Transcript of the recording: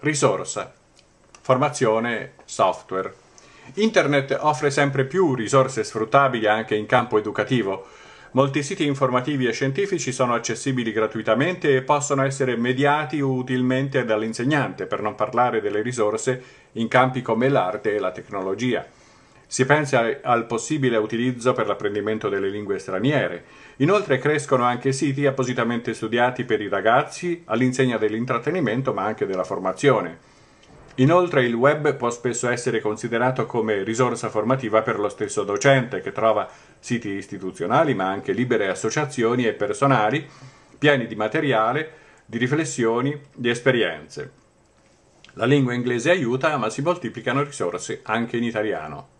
Risorsa. Formazione software. Internet offre sempre più risorse sfruttabili anche in campo educativo. Molti siti informativi e scientifici sono accessibili gratuitamente e possono essere mediati utilmente dall'insegnante, per non parlare delle risorse in campi come l'arte e la tecnologia. Si pensa al possibile utilizzo per l'apprendimento delle lingue straniere. Inoltre crescono anche siti appositamente studiati per i ragazzi all'insegna dell'intrattenimento ma anche della formazione. Inoltre il web può spesso essere considerato come risorsa formativa per lo stesso docente che trova siti istituzionali ma anche libere associazioni e personali pieni di materiale, di riflessioni, di esperienze. La lingua inglese aiuta ma si moltiplicano risorse anche in italiano.